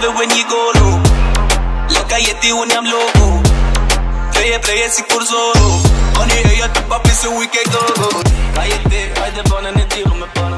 love it when you go low. La calle te une, I'm loco. Play it, play it, si solo. On the air, je te papi, so we can go. Ga je dicht, ga de baan.